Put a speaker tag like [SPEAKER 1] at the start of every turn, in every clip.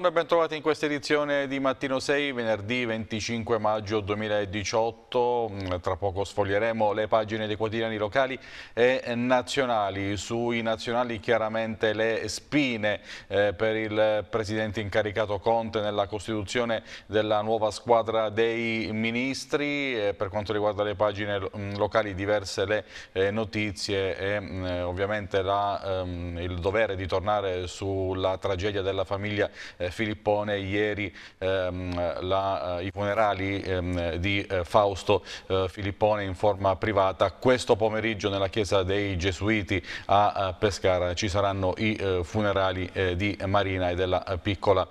[SPEAKER 1] Buongiorno e bentrovati in questa edizione di Mattino 6, venerdì 25 maggio 2018. Tra poco sfoglieremo le pagine dei quotidiani locali e nazionali. Sui nazionali chiaramente le spine eh, per il Presidente incaricato Conte nella costituzione della nuova squadra dei ministri. Per quanto riguarda le pagine mm, locali diverse le eh, notizie e mm, ovviamente la, ehm, il dovere di tornare sulla tragedia della famiglia eh, Filippone ieri ehm, la, eh, i funerali ehm, di eh, Fausto eh, Filippone in forma privata. Questo pomeriggio nella chiesa dei Gesuiti a Pescara ci saranno i funerali di Marina e della piccola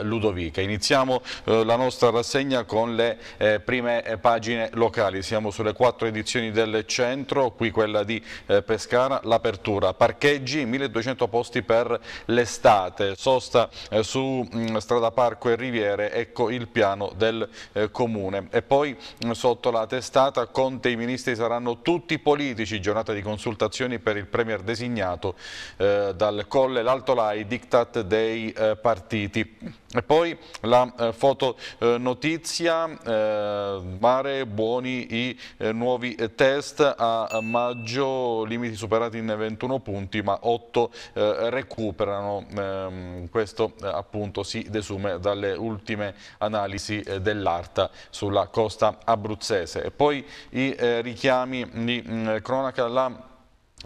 [SPEAKER 1] Ludovica. Iniziamo la nostra rassegna con le prime pagine locali. Siamo sulle quattro edizioni del centro, qui quella di Pescara, l'apertura, parcheggi, 1200 posti per l'estate, sosta su mm, Strada Parco e Riviere, ecco il piano del eh, Comune. E poi mm, sotto la testata Conte i ministri saranno tutti politici, giornata di consultazioni per il Premier designato eh, dal Colle, l'Alto Lai, diktat dei eh, partiti. E poi la eh, foto eh, eh, mare, buoni i eh, nuovi test a, maggio, limiti superati in 21 punti ma 8 eh, recuperano, ehm, questo eh, appunto si desume dalle ultime analisi dell'ARTA sulla costa abruzzese. E poi i richiami di mm, cronaca, la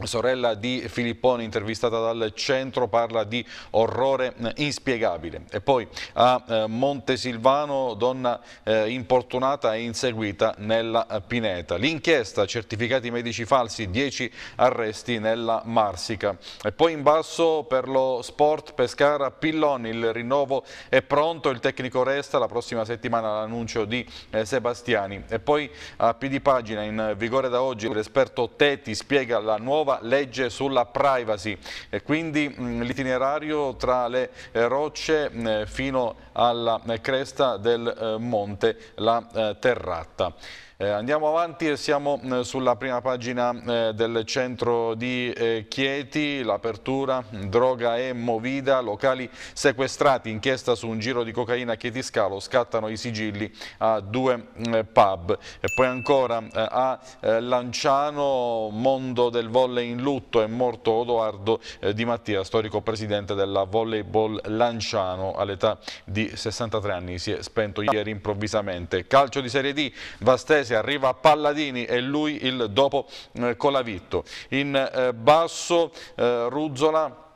[SPEAKER 1] sorella di Filippone intervistata dal centro parla di orrore inspiegabile. E poi a eh, Montesilvano donna eh, importunata e inseguita nella Pineta. L'inchiesta certificati medici falsi 10 arresti nella Marsica. E poi in basso per lo sport Pescara Pilloni il rinnovo è pronto il tecnico resta la prossima settimana l'annuncio di eh, Sebastiani. E poi a piedi pagina in vigore da oggi l'esperto Teti spiega la nuova nuova legge sulla privacy e quindi l'itinerario tra le eh, rocce fino alla eh, cresta del eh, monte, la Terratta. Eh, andiamo avanti e siamo eh, sulla prima pagina eh, del centro di eh, Chieti, l'apertura, droga e movida, locali sequestrati, inchiesta su un giro di cocaina a Chietiscalo, scattano i sigilli a due eh, pub. E poi ancora eh, a Lanciano, mondo del volley in lutto, è morto Odoardo Di Mattia, storico presidente della volleyball Lanciano, all'età di 63 anni, si è spento ieri improvvisamente. Calcio di Serie D, Vastese Udinese, arriva Palladini e lui il dopo eh, Colavitto. In eh, basso eh, Ruzzola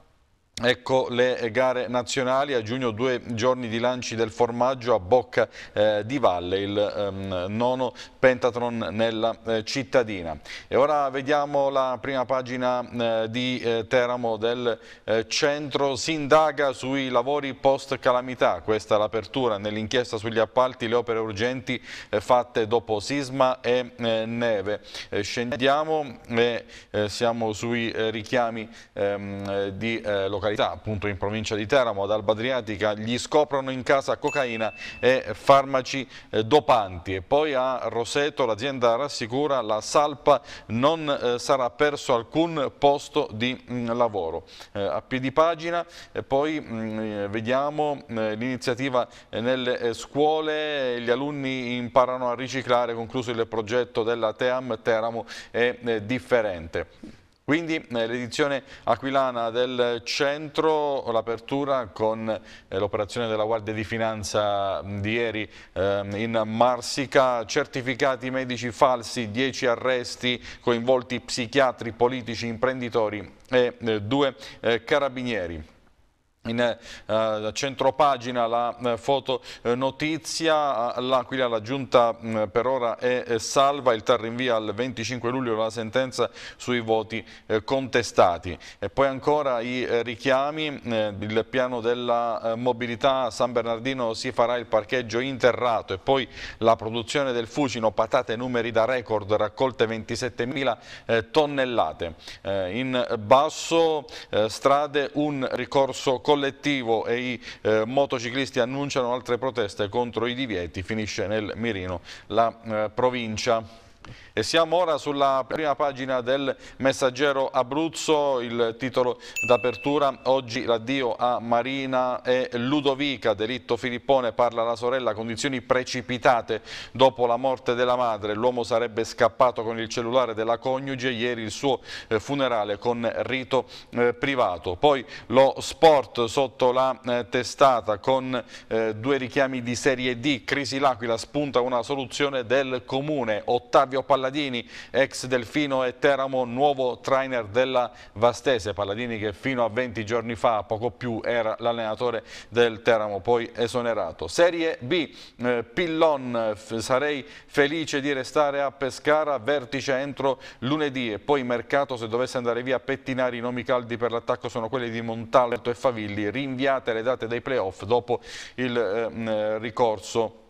[SPEAKER 1] Ecco le gare nazionali, a giugno due giorni di lanci del formaggio a Bocca eh, di Valle, il ehm, nono pentatron nella eh, cittadina. E ora vediamo la prima pagina eh, di eh, Teramo del eh, centro, si indaga sui lavori post calamità, questa è l'apertura. Nell'inchiesta sugli appalti, le opere urgenti eh, fatte dopo sisma e neve. scendiamo e siamo sui richiami ehm, di località località appunto in provincia di Teramo, ad Alba Adriatica, gli scoprono in casa cocaina e farmaci eh, dopanti e poi a Roseto l'azienda rassicura la Salpa non eh, sarà perso alcun posto di mm, lavoro. Eh, a piedi pagina poi mm, vediamo l'iniziativa nelle scuole, gli alunni imparano a riciclare, concluso il progetto della TEAM Teramo è differente. Quindi eh, l'edizione aquilana del centro, l'apertura con eh, l'operazione della Guardia di Finanza di ieri eh, in Marsica, certificati medici falsi, 10 arresti, coinvolti psichiatri, politici, imprenditori e eh, due carabinieri. In uh, centropagina la uh, foto uh, notizia, l'Aquila la giunta mm, per ora è, è, salva, il TAR rinvia al 25 luglio la sentenza sui voti contestati e poi ancora i richiami, il piano della mobilità San Bernardino si farà il parcheggio interrato e poi la produzione del Fucino, patate numeri da record, raccolte 27.000 tonnellate. in basso strade un ricorso collettivo e i eh, motociclisti annunciano altre proteste contro i divieti, finisce nel mirino la eh, provincia. E siamo ora sulla prima pagina del Messaggero Abruzzo, il titolo d'apertura, oggi l'addio a Marina e Ludovica, delitto Filippone, parla la sorella, condizioni precipitate. Dopo la morte della madre, l'uomo sarebbe scappato con il cellulare della coniuge, ieri il suo eh, funerale con rito eh, privato. Poi lo sport sotto la eh, testata con due richiami di Serie D, Crisi L'Aquila spunta una soluzione del comune, Ottavio Palladini Palladini, ex Delfino e Teramo, nuovo trainer della Vastese. Palladini che fino a 20 giorni fa, poco più, era l'allenatore del Teramo, poi esonerato. Serie B, eh, Pillon, sarei felice di restare a Pescara, vertice entro lunedì e poi mercato se dovesse andare via Pettinari, i nomi caldi per l'attacco sono quelli di Montalto e Favilli, rinviate le date dei playoff dopo il eh, ricorso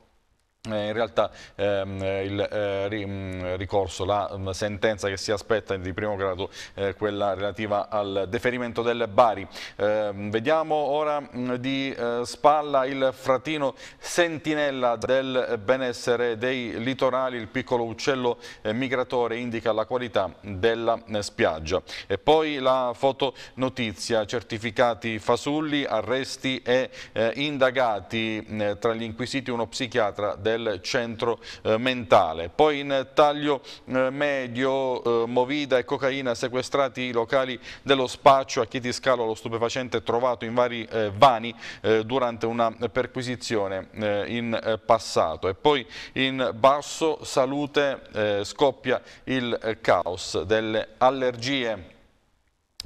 [SPEAKER 1] in realtà ehm, il eh, mm, ricorso, la mm, sentenza che si aspetta di primo grado, eh, quella relativa al deferimento del Bari. Ehm, vediamo ora mh, mm, di eh, spalla il fratino sentinella del benessere dei litorali, il piccolo uccello eh, migratore indica la qualità della eh, spiaggia. E poi la fotonotizia, certificati fasulli, arresti e indagati tra gli inquisiti uno psichiatra del del centro eh, mentale. Poi in taglio eh, medio, eh, movida e cocaina sequestrati i locali dello spaccio a Chietiscalo, lo stupefacente trovato in vari vani durante una perquisizione in passato. E poi in basso salute scoppia il caos delle allergie.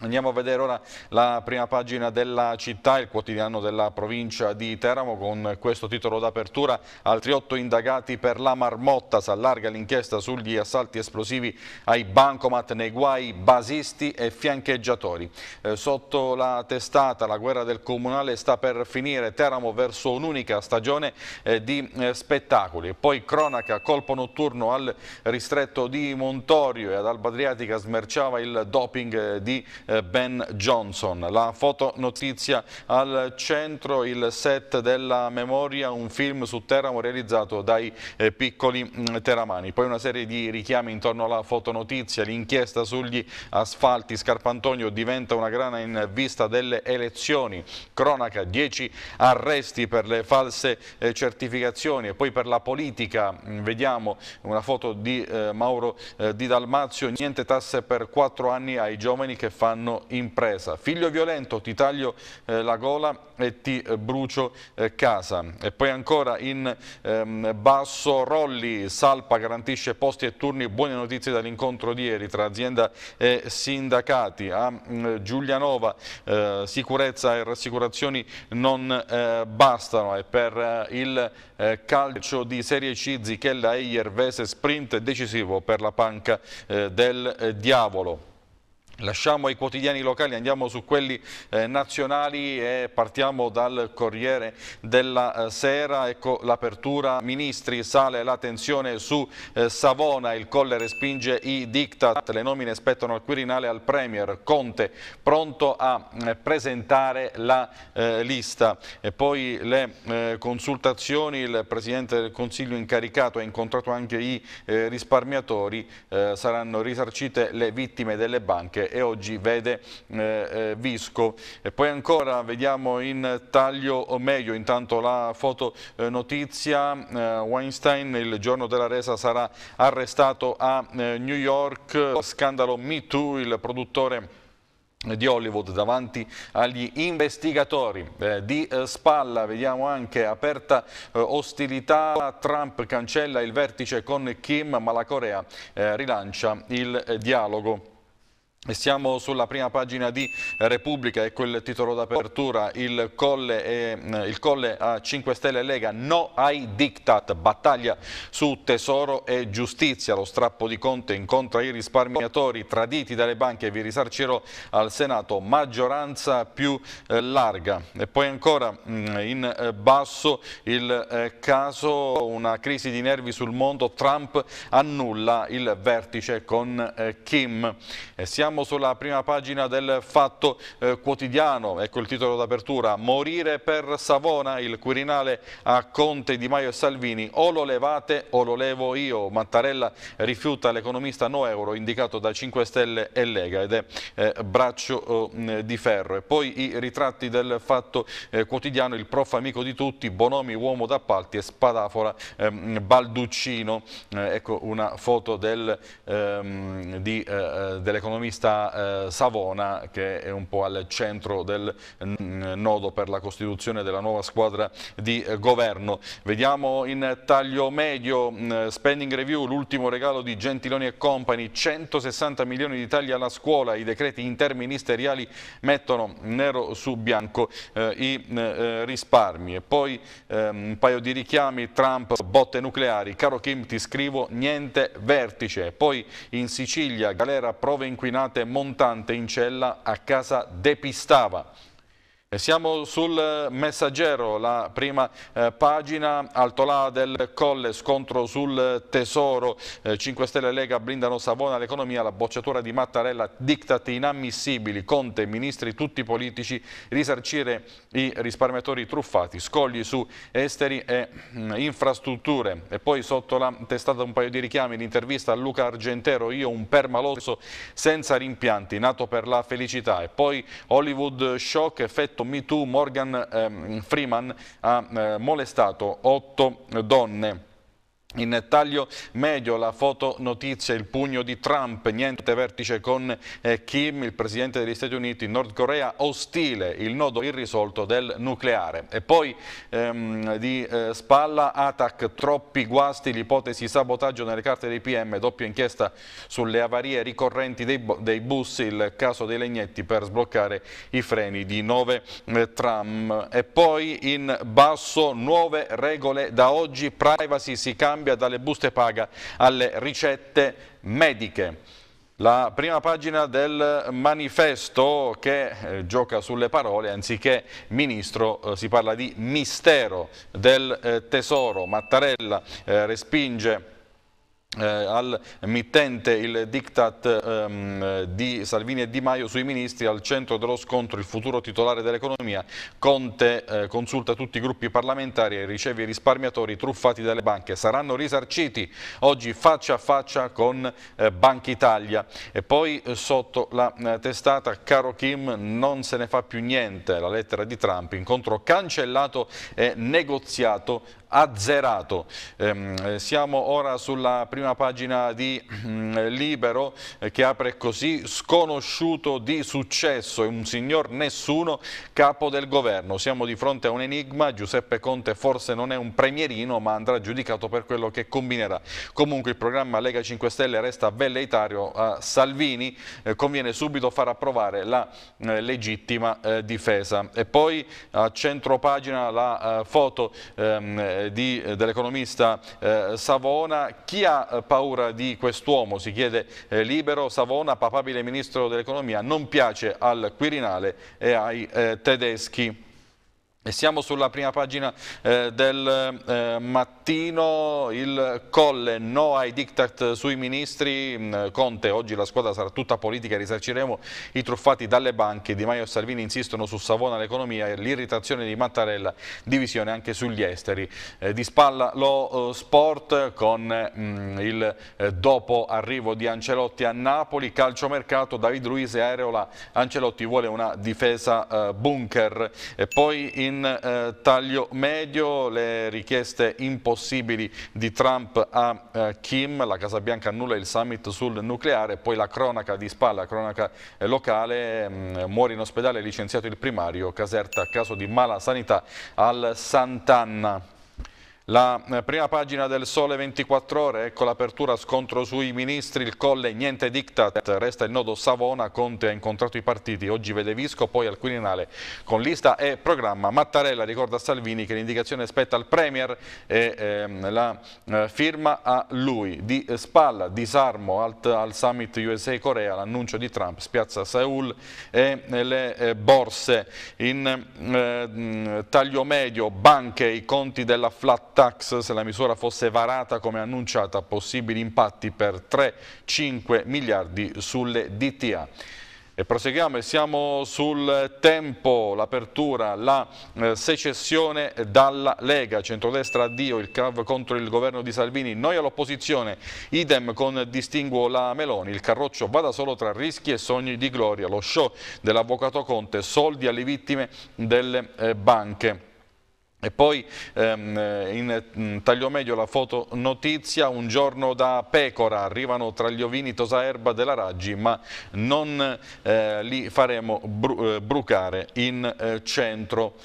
[SPEAKER 1] Andiamo a vedere ora la prima pagina della città, il quotidiano della provincia di Teramo con questo titolo d'apertura. Altri otto indagati per la marmotta, si allarga l'inchiesta sugli assalti esplosivi ai bancomat nei guai basisti e fiancheggiatori. Eh, sotto la testata la guerra del comunale sta per finire, Teramo verso un'unica stagione eh, di eh, spettacoli. Poi cronaca, colpo notturno al ristretto di Montorio e ad Alba Adriatica smerciava il doping di ben Johnson. La fotonotizia al centro, il set della memoria, un film su Teramo realizzato dai eh, piccoli mm, teramani. Poi una serie di richiami intorno alla fotonotizia, l'inchiesta sugli asfalti Scarpantonio diventa una grana in vista delle elezioni. Cronaca, 10 arresti per le false eh, certificazioni e poi per la politica, mm, vediamo una foto di Mauro Di Dalmazio, niente tasse per quattro anni ai giovani che fanno fanno impresa. Figlio violento, ti taglio eh, la gola e ti eh, brucio eh, casa. E poi ancora in ehm, basso Rolli, Salpa garantisce posti e turni, buone notizie dall'incontro di ieri tra azienda e sindacati. A mm, Giulianova eh, sicurezza e rassicurazioni non eh, bastano e per eh, il calcio di Serie C Zichella Eier Vese sprint decisivo per la panca del diavolo. Lasciamo i quotidiani locali, andiamo su quelli eh, nazionali e partiamo dal Corriere della eh, Sera. Ecco l'apertura, ministri, sale la tensione su eh, Savona, il Colle respinge i diktat, le nomine spettano al Quirinale al Premier, Conte pronto a eh, presentare la eh, lista. E poi le eh, consultazioni, il Presidente del Consiglio incaricato ha incontrato anche i risparmiatori, saranno risarcite le vittime delle banche e oggi vede eh, eh, Visco. E poi ancora vediamo in taglio meglio intanto la foto eh, eh, Weinstein il giorno della resa sarà arrestato a New York, scandalo Me Too, il produttore di Hollywood davanti agli investigatori. Eh, di eh, spalla vediamo anche aperta eh, ostilità. Trump cancella il vertice con Kim ma la Corea rilancia il dialogo siamo sulla prima pagina di Repubblica, ecco il titolo d'apertura, il, eh, il colle, a 5 Stelle Lega, no ai diktat, battaglia su tesoro e giustizia, lo strappo di Conte incontra i risparmiatori traditi dalle banche, vi risarcirò al Senato, maggioranza più eh, larga. E poi ancora mh, mm, in eh, basso il eh, caso, una crisi di nervi sul mondo, Trump annulla il vertice con eh, Kim. Siamo siamo sulla prima pagina del Fatto eh, Quotidiano, ecco il titolo d'apertura, morire per Savona, il Quirinale a Conte, Di Maio e Salvini, o lo levate o lo levo io, Mattarella rifiuta l'economista no euro indicato da 5 Stelle e Lega ed è eh, braccio eh, di ferro. E poi i ritratti del Fatto eh, Quotidiano, il prof amico di tutti, Bonomi uomo d'appalti e spadafora ehm, Balduccino, eh, ecco una foto del, ehm, eh, dell'economista eh, Savona che è un po' al centro del mm, nodo per la costituzione della nuova squadra di eh, governo. Vediamo in taglio medio, mm, spending review, l'ultimo regalo di Gentiloni e Company, 160 milioni di tagli alla scuola, i decreti interministeriali mettono nero su bianco eh, i eh, risparmi. E poi ehm, un paio di richiami, Trump, botte nucleari, caro Kim ti scrivo, niente vertice. Poi in Sicilia, galera, prove inquinate, montante in cella, a casa depistava. Siamo sul messaggero, la prima eh, pagina, Altolà del Colle, scontro sul tesoro, eh, 5 Stelle Lega blindano Savona l'economia, la bocciatura di Mattarella, diktat inammissibili, Conte, ministri tutti politici, risarcire i risparmiatori truffati, scogli su esteri e mh, mm, infrastrutture. E poi sotto la testata un paio di richiami, l'intervista a Luca Argentero, io un permaloso senza rimpianti, nato per la felicità. E poi Hollywood shock, effetto Me Too Morgan ehm, Freeman ha eh, molestato otto donne. In taglio medio la foto notizia il pugno di Trump, niente vertice con eh, Kim, il presidente degli Stati Uniti, Nord Corea ostile, il nodo irrisolto del nucleare. E poi ehm, di eh, spalla ATAC, troppi guasti, l'ipotesi sabotaggio nelle carte dei PM, doppia inchiesta sulle avarie ricorrenti dei, dei bus, il caso dei legnetti per sbloccare i freni di nove eh, tram. E poi in basso nuove regole da oggi, privacy si cambia cambia dalle buste paga alle ricette mediche. La prima pagina del manifesto che eh, gioca sulle parole, anziché ministro eh, si parla di mistero del eh, tesoro. Mattarella eh, respinge eh, al mittente il diktat ehm, di Salvini e Di Maio sui ministri al centro dello scontro il futuro titolare dell'economia. Conte eh, consulta tutti i gruppi parlamentari e riceve i risparmiatori truffati dalle banche. Saranno risarciti. Oggi faccia a faccia con eh, Banca Italia e poi eh, sotto la eh, testata caro Kim non se ne fa più niente. La lettera di Trump incontro cancellato e negoziato azzerato. Eh, siamo ora sulla prima pagina di eh, Libero eh, che apre così sconosciuto di successo e un signor nessuno capo del governo. Siamo di fronte a un enigma, Giuseppe Conte forse non è un premierino ma andrà giudicato per quello che combinerà. Comunque il programma Lega 5 Stelle resta velleitario a Salvini, eh, conviene subito far approvare la eh, legittima eh, difesa. E poi a centro pagina la foto ehm, eh, dell'economista eh, Savona. Chi ha eh, paura di quest'uomo? Si chiede eh, libero. Savona, papabile ministro dell'economia, non piace al Quirinale e ai eh, tedeschi. E siamo sulla prima pagina eh, del eh, mattino, il Colle, no ai diktat sui ministri, mm, Conte, oggi la squadra sarà tutta politica, risarciremo i truffati dalle banche, Di Maio e Salvini insistono su Savona l'economia l'irritazione di Mattarella, divisione anche sugli esteri. Eh, di spalla lo eh, sport con mm, il eh, dopo arrivo di Ancelotti a Napoli, calciomercato, David Luiz e Aerola, Ancelotti vuole una difesa eh, bunker. E poi in in eh, taglio medio le richieste impossibili di Trump a eh, Kim, la Casa Bianca annulla il summit sul nucleare, poi la cronaca di spalla, la cronaca eh, locale, mh, mm, muore in ospedale licenziato il primario, Caserta a caso di mala sanità al Sant'Anna. La eh, prima pagina del Sole 24 Ore, ecco l'apertura scontro sui ministri, il Colle, niente diktat, resta il nodo Savona, Conte ha incontrato i partiti, oggi vede Visco, poi al Quirinale con lista e programma. Mattarella ricorda a Salvini che l'indicazione spetta al Premier e ehm, la eh, firma a lui. Di spalla, disarmo al, al Summit USA-Corea, l'annuncio di Trump, spiazza Seoul e le eh, borse in eh, taglio medio, banche, i conti della flat tax se la misura fosse varata come annunciata, possibili impatti per 3-5 miliardi sulle DTA. E proseguiamo e siamo sul tempo, l'apertura, la eh, secessione dalla Lega, centrodestra addio, il CAV contro il governo di Salvini, noi all'opposizione, idem con distinguo la Meloni, il carroccio vada solo tra rischi e sogni di gloria, lo show dell'avvocato Conte, soldi alle vittime delle eh, banche. E poi ehm, in, in taglio medio la foto notizia, un giorno da pecora, arrivano tra gli ovini Tosaerba della Raggi, ma non eh, li faremo bru eh, brucare in eh, centro.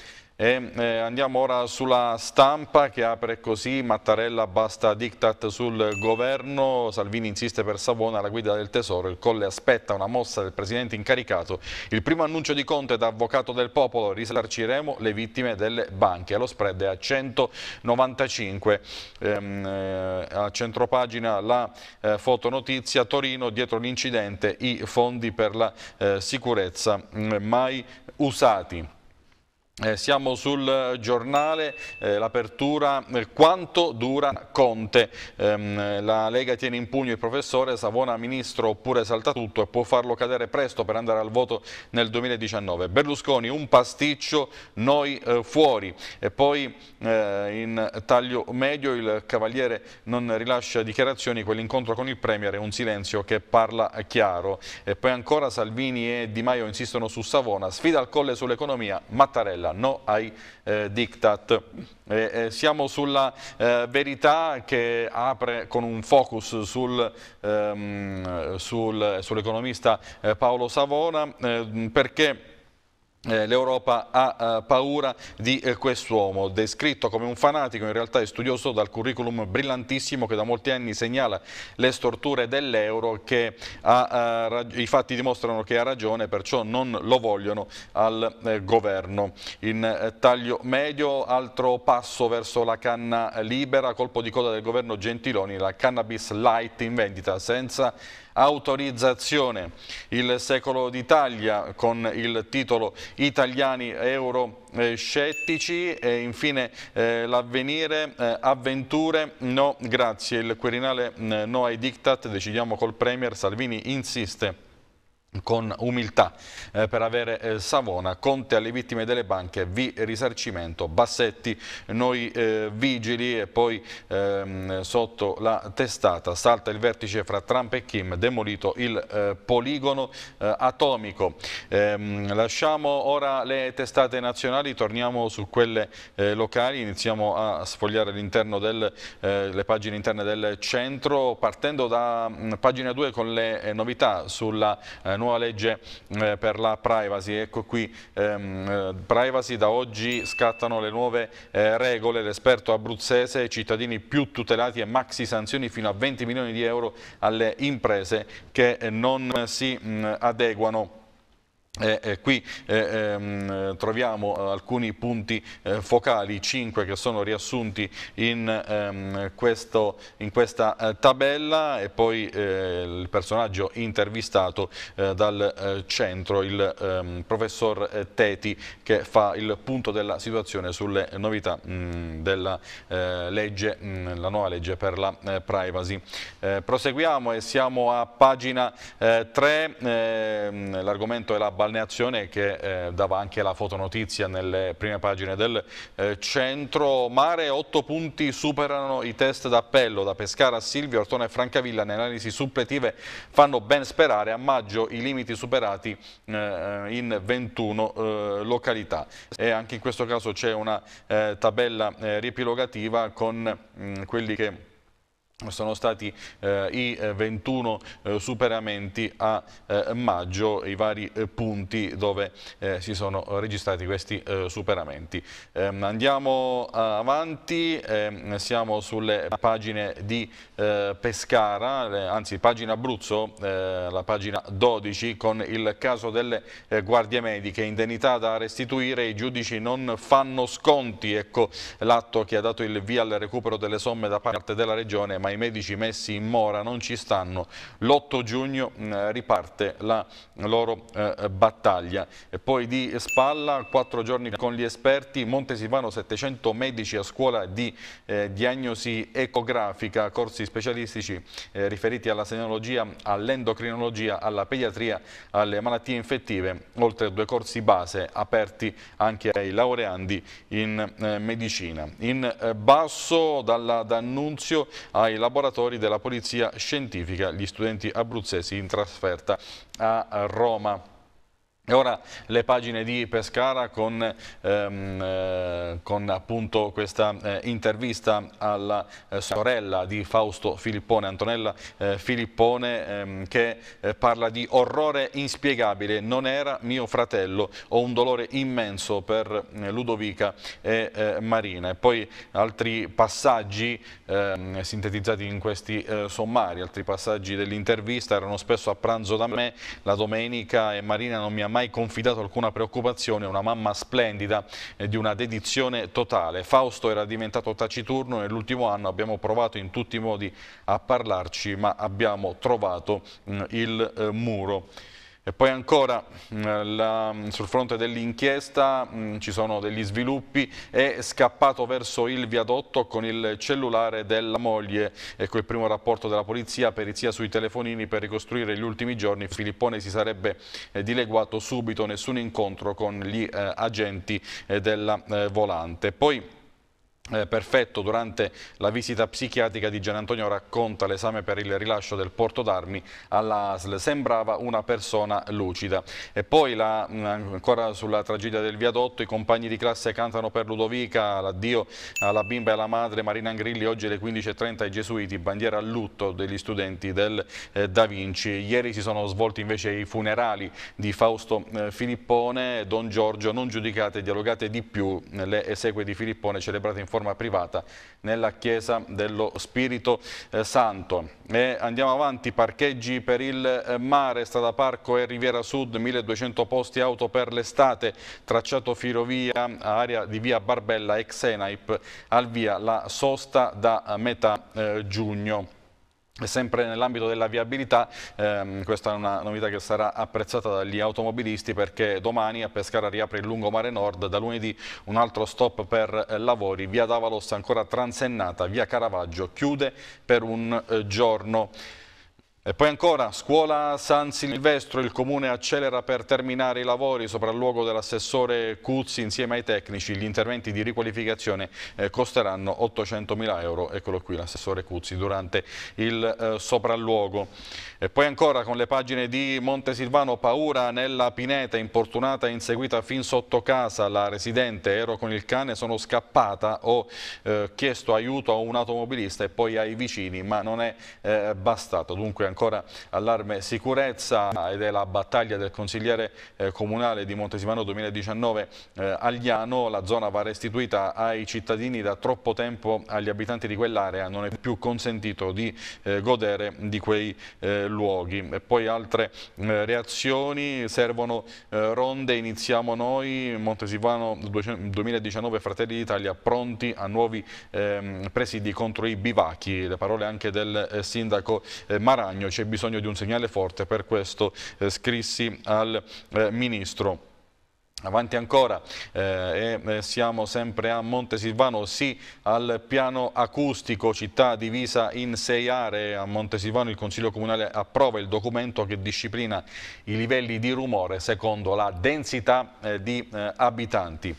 [SPEAKER 1] E, eh, andiamo ora sulla stampa che apre così, Mattarella basta diktat sul governo, Salvini insiste per Savona alla guida del Tesoro, il Colle aspetta una mossa del Presidente incaricato, il primo annuncio di Conte da avvocato del popolo, risarciremo le vittime delle banche, lo spread è a 195, ehm, eh, a centropagina la eh, fotonotizia, Torino dietro l'incidente i fondi per la eh, sicurezza mm, mai usati. Eh, siamo sul giornale, eh, l'apertura, eh, quanto dura Conte? Ehm, la Lega tiene in pugno il professore, Savona ministro oppure salta tutto e può farlo cadere presto per andare al voto nel 2019. Berlusconi un pasticcio, noi eh, fuori. E poi eh, in taglio medio il Cavaliere non rilascia dichiarazioni, quell'incontro con il Premier è un silenzio che parla chiaro. E poi ancora Salvini e Di Maio insistono su Savona, sfida al colle sull'economia, Mattarella Mattarella, no ai eh, diktat. Eh, eh, siamo sulla eh, verità che apre con un focus sul, ehm, sul, sull'economista eh, Paolo Savona eh, perché L'Europa ha eh, paura di eh, quest'uomo, descritto come un fanatico, in realtà è studioso dal curriculum brillantissimo che da molti anni segnala le storture dell'euro che ha, i fatti dimostrano che ha ragione, perciò non lo vogliono al governo. In taglio medio, altro passo verso la canna libera, colpo di coda del governo Gentiloni, la cannabis light in vendita senza autorizzazione. Il secolo d'Italia con il titolo Italiani euro eh, scettici e infine eh, l'avvenire, eh, avventure, no grazie, il Quirinale eh, no ai diktat, decidiamo col Premier, Salvini insiste con umiltà eh, per avere eh, Savona, Conte alle vittime delle banche, vi risarcimento, Bassetti, noi eh, vigili e poi ehm, sotto la testata salta il vertice fra Trump e Kim, demolito il eh, poligono eh, atomico. Ehm, lasciamo ora le testate nazionali, torniamo su quelle eh, locali, iniziamo a sfogliare all'interno le pagine interne del centro, partendo da mh, pagina 2 con le novità sulla nuova legge eh, per la privacy. Ecco qui, ehm, eh, privacy, da oggi scattano le nuove eh, regole, l'esperto abruzzese, cittadini più tutelati e maxi sanzioni fino a 20 milioni di euro alle imprese che non si mh, adeguano eh, eh, qui eh, ehm, troviamo eh, alcuni punti eh, focali, 5 che sono riassunti in, ehm, questo, in questa eh, tabella e poi il personaggio intervistato dal centro, il ehm, professor Teti che fa il punto della situazione sulle novità mh, mm, della legge, mh, mm, la nuova legge per la privacy. proseguiamo e siamo a pagina 3, ehm, l'argomento è la balneazione che eh, dava anche la fotonotizia nelle prime pagine del eh, centro. Mare, otto punti superano i test d'appello da Pescara a Silvio, Ortona e Francavilla. Le analisi suppletive fanno ben sperare. A maggio i limiti superati eh, in 21 eh, località. E anche in questo caso c'è una eh, tabella eh, riepilogativa con mh, mm, quelli che sono stati eh, i 21 eh, eh, superamenti a eh, maggio, i vari eh, punti dove eh, si sono registrati questi superamenti. Ehm, andiamo avanti, ehm, siamo sulle pagine di Pescara, anzi pagina Abruzzo, la pagina 12 con il caso delle guardie mediche, indennità da restituire, i giudici non fanno sconti, ecco l'atto che ha dato il via al recupero delle somme da parte della Regione, ma i medici messi in mora non ci stanno. L'8 giugno riparte la loro battaglia. E poi di spalla, quattro giorni con gli esperti, Montesilvano 700 medici a scuola di diagnosi ecografica, corsi specialistici riferiti alla senologia, all'endocrinologia, alla pediatria, alle malattie infettive, oltre a due corsi base aperti anche ai laureandi in eh, medicina. In eh, basso dalla D'Annunzio ai laboratori della Polizia Scientifica, gli studenti abruzzesi in trasferta a Roma. E ora le pagine di Pescara con, ehm, eh, con appunto questa eh, intervista alla eh, sorella di Fausto Filippone, Antonella eh, Filippone, ehm, che eh, parla di orrore inspiegabile. Non era mio fratello, ho un dolore immenso per Ludovica e Marina. E poi altri passaggi ehm, sintetizzati in questi sommari, altri passaggi dell'intervista erano spesso a pranzo da me la domenica e Marina non mi ha mai confidato alcuna preoccupazione, una mamma splendida e di una dedizione totale. Fausto era diventato taciturno, nell'ultimo anno abbiamo provato in tutti i modi a parlarci, ma abbiamo trovato mh, il eh, muro. E poi ancora mm, la, mm, sul fronte dell'inchiesta mm, ci sono degli sviluppi, è scappato verso il viadotto con il cellulare della moglie, ecco il primo rapporto della polizia, perizia sui telefonini per ricostruire gli ultimi giorni, Filippone si sarebbe eh, dileguato subito, nessun incontro con gli eh, agenti eh, della eh, volante. Poi, eh, perfetto durante la visita psichiatrica di Gian Antonio racconta l'esame per il rilascio del porto d'armi alla ASL sembrava una persona lucida. E poi la, mm, ancora sulla tragedia del viadotto i compagni di classe cantano per Ludovica l'addio alla bimba e alla madre Marina Angrilli oggi alle 15.30 ai Gesuiti bandiera a lutto degli studenti del eh, Da Vinci. Ieri si sono svolti invece i funerali di Fausto eh, Filippone. Don Giorgio non giudicate dialogate di più le esegue di Filippone celebrate in forma privata nella chiesa dello Spirito eh, Santo. E andiamo avanti, parcheggi per il eh, mare, strada parco e Riviera Sud, 1200 posti auto per l'estate, tracciato Firovia, area di via Barbella e Xenaip, al via la sosta da metà eh, giugno. Sempre nell'ambito della viabilità, ehm, questa è una novità che sarà apprezzata dagli automobilisti perché domani a Pescara riapre il lungomare nord, da lunedì un altro stop per eh, lavori, via Davalos ancora transennata, via Caravaggio chiude per un eh, giorno. E poi ancora, scuola San Silvestro, il comune accelera per terminare i lavori, sopralluogo dell'assessore Cuzzi insieme ai tecnici, gli interventi di riqualificazione eh, costeranno 800 mila euro, eccolo qui l'assessore Cuzzi durante il eh, sopralluogo. E poi ancora con le pagine di Montesilvano, paura nella pineta, importunata e inseguita fin sotto casa, la residente, ero con il cane, sono scappata, ho eh, chiesto aiuto a un automobilista e poi ai vicini, ma non è eh, bastato. Dunque ancora allarme sicurezza ed è la battaglia del consigliere eh, comunale di Montesilvano 2019 eh, Agliano, la zona va restituita ai cittadini da troppo tempo agli abitanti di quell'area, non è più consentito di eh, godere di quei eh, luoghi. E poi altre eh, reazioni, servono eh, ronde, iniziamo noi, Montesilvano 2019 Fratelli d'Italia pronti a nuovi ehm, presidi contro i bivacchi, le parole anche del sindaco eh, Maragno, c'è bisogno di un segnale forte, per questo eh, scrissi al eh, Ministro. Avanti ancora eh, e siamo sempre a Montesilvano, sì al piano acustico, città divisa in sei aree. A Montesilvano il Consiglio Comunale approva il documento che disciplina i livelli di rumore secondo la densità eh, di eh, abitanti.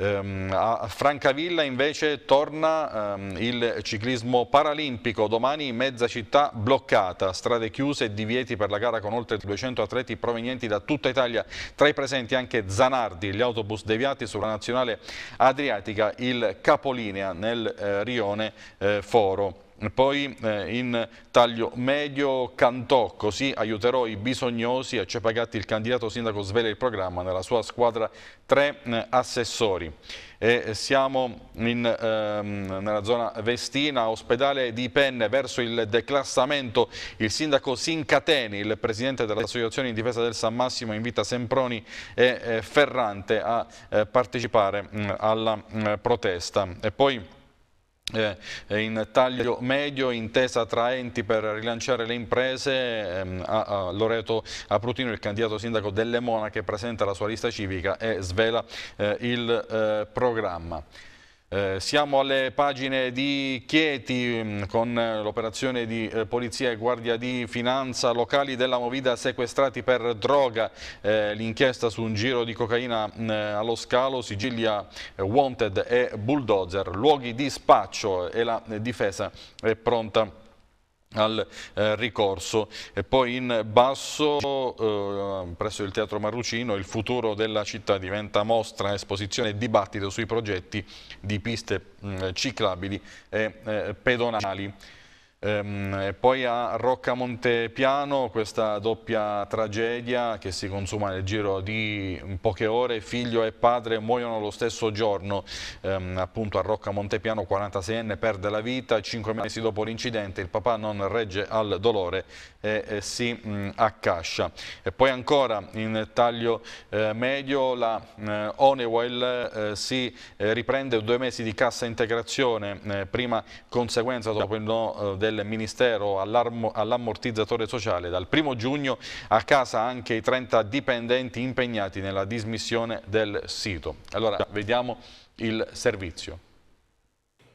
[SPEAKER 1] Um, a Francavilla invece torna um, il ciclismo paralimpico, domani mezza città bloccata, strade chiuse e divieti per la gara con oltre 200 atleti provenienti da tutta Italia, tra i presenti anche Zanardi, gli autobus deviati sulla nazionale adriatica, il capolinea nel eh, rione eh, Foro. Poi eh, in taglio medio Cantò, così aiuterò i bisognosi a Cepagatti il candidato sindaco svela il programma nella sua squadra tre eh, assessori. E siamo in, ehm, nella zona Vestina, ospedale di Penne, verso il declassamento. Il sindaco Sincateni, il presidente dell'associazione in difesa del San Massimo, invita Semproni e eh, Ferrante a eh, partecipare mh, alla mh, protesta. E poi in taglio medio, intesa tra enti per rilanciare le imprese, ehm, a, Loreto Aprutino, il candidato sindaco delle Monache, presenta la sua lista civica e svela eh, il eh, programma. Eh, siamo alle pagine di Chieti mm, con l'operazione di eh, Polizia e Guardia di Finanza. Locali della Movida sequestrati per droga, eh, l'inchiesta su un giro di cocaina mh, mm, allo scalo, Sigilia eh, Wanted e Bulldozer, luoghi di spaccio e la difesa è pronta al eh, ricorso e poi in basso eh, presso il Teatro Marrucino il futuro della città diventa mostra, esposizione e dibattito sui progetti di piste mh, ciclabili e eh, pedonali. Ehm, poi a Rocca Montepiano questa doppia tragedia che si consuma nel giro di poche ore, figlio e padre muoiono lo stesso giorno, ehm, appunto a Rocca Montepiano 46enne perde la vita, cinque mesi dopo l'incidente il papà non regge al dolore e, e si mh, accascia. E poi ancora in taglio eh, medio la eh, Honeywell eh, si eh, riprende due mesi di cassa integrazione, eh, prima conseguenza dopo il no del del Ministero all'ammortizzatore sociale. Dal 1 giugno a casa anche i 30 dipendenti impegnati nella dismissione del sito. Allora, vediamo il servizio.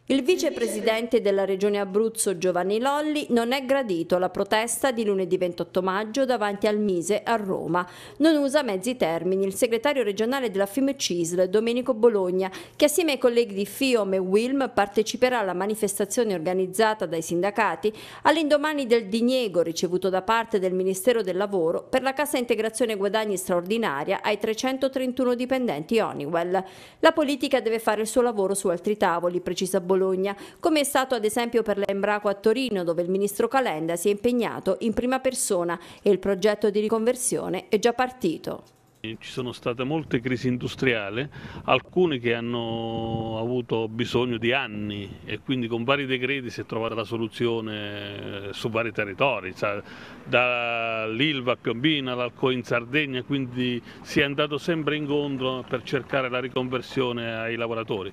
[SPEAKER 2] Il vicepresidente della regione Abruzzo Giovanni Lolli non è gradito alla protesta di lunedì 28 maggio davanti al Mise a Roma. Non usa mezzi termini il segretario regionale della FIM-CISL Domenico Bologna che assieme ai colleghi di FIOM e WILM parteciperà alla manifestazione organizzata dai sindacati all'indomani del diniego ricevuto da parte del Ministero del Lavoro per la cassa integrazione guadagni straordinaria ai 331 dipendenti Honeywell. La politica deve fare il suo lavoro su altri tavoli, precisa Bologna Bologna, come è stato ad esempio per l'Embraco a Torino dove il ministro Calenda si è impegnato in prima persona e il progetto di riconversione è già partito.
[SPEAKER 3] Ci sono state molte crisi industriali, alcune che hanno avuto bisogno di anni e quindi con vari decreti si è trovata la soluzione su vari territori, cioè dall'Ilva a Piombina all'Alcoa in Sardegna, quindi si è andato sempre incontro per cercare la riconversione ai lavoratori.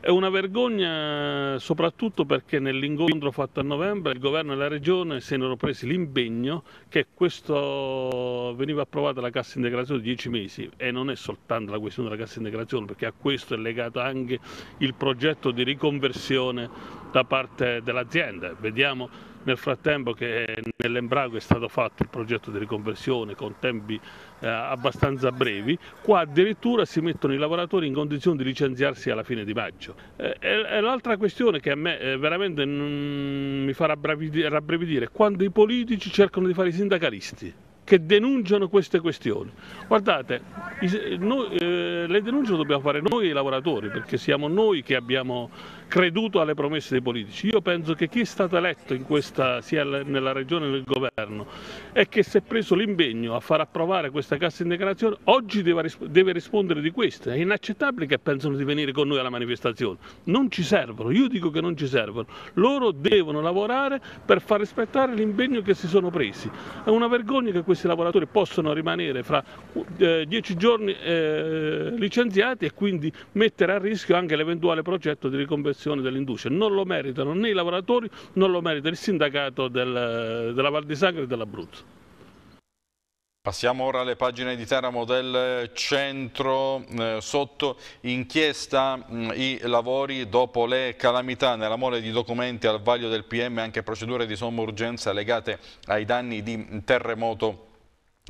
[SPEAKER 3] È una vergogna soprattutto perché nell'incontro fatto a novembre il governo e la regione si erano presi l'impegno che questo veniva approvata la cassa integrazione di 10 mesi e non è soltanto la questione della cassa integrazione perché a questo è legato anche il progetto di riconversione da parte dell'azienda. Vediamo nel frattempo che nell'Embrago è stato fatto il progetto di riconversione con tempi eh, abbastanza brevi, qua addirittura si mettono i lavoratori in condizione di licenziarsi alla fine di maggio. Eh, e l'altra questione che a me eh, veramente mm, mi fa rabbrividire è quando i politici cercano di fare i sindacalisti che denunciano queste questioni. Guardate, noi, eh, le denunce dobbiamo fare noi i lavoratori, perché siamo noi che abbiamo creduto alle promesse dei politici. Io penso che chi è stato eletto questa, sia nella regione che nel governo e che si è preso l'impegno a far approvare questa cassa integrazione, oggi deve, deve rispondere di questo. È inaccettabile che pensano di venire con noi alla manifestazione. Non ci servono, io dico che non ci servono. Loro devono lavorare per far rispettare l'impegno che si sono presi. È una vergogna che questi lavoratori possano rimanere fra eh, dieci giorni eh, licenziati e quindi mettere a rischio anche l'eventuale progetto di riconversione direzione dell'industria. Non lo meritano né i lavoratori, non lo merita il sindacato del, della Val di Sangre e dell'Abruzzo.
[SPEAKER 1] Passiamo ora alle pagine di Teramo del centro, eh, sotto inchiesta mh, i lavori dopo le calamità nella mole di documenti al vaglio del PM anche procedure di somma urgenza legate ai danni di terremoto